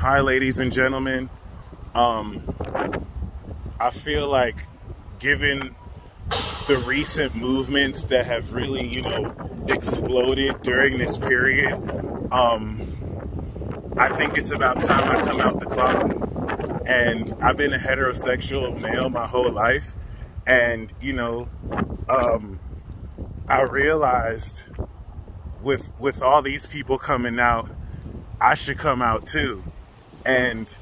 hi, ladies and gentlemen. Um, I feel like given the recent movements that have really, you know, exploded during this period, um, I think it's about time I come out the closet. And I've been a heterosexual male my whole life. And, you know, um, I realized with with all these people coming out, I should come out too. And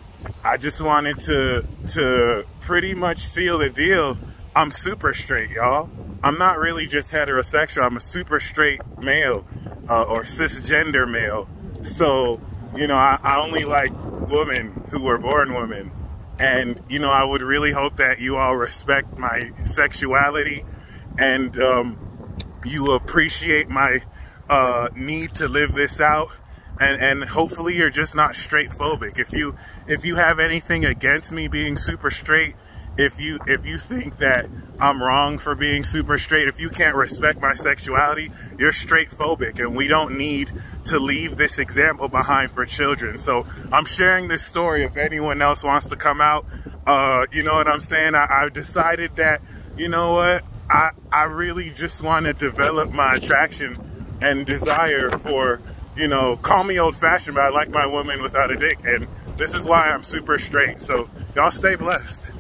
I just wanted to to pretty much seal the deal. I'm super straight, y'all. I'm not really just heterosexual. I'm a super straight male uh, or cisgender male. So, you know, I, I only like women who were born women. And, you know, I would really hope that you all respect my sexuality and um, you appreciate my uh, need to live this out and and hopefully you're just not straight phobic. If you if you have anything against me being super straight if you if you think that I'm wrong for being super straight if you can't respect my sexuality you're straight phobic. And we don't need to leave this example behind for children. So I'm sharing this story if anyone else wants to come out. Uh you know what I'm saying? I, I've decided that you know what? I I really just want to develop my attraction and desire for you know, call me old fashioned, but I like my woman without a dick. And this is why I'm super straight. So y'all stay blessed.